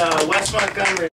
uh, West Montgomery.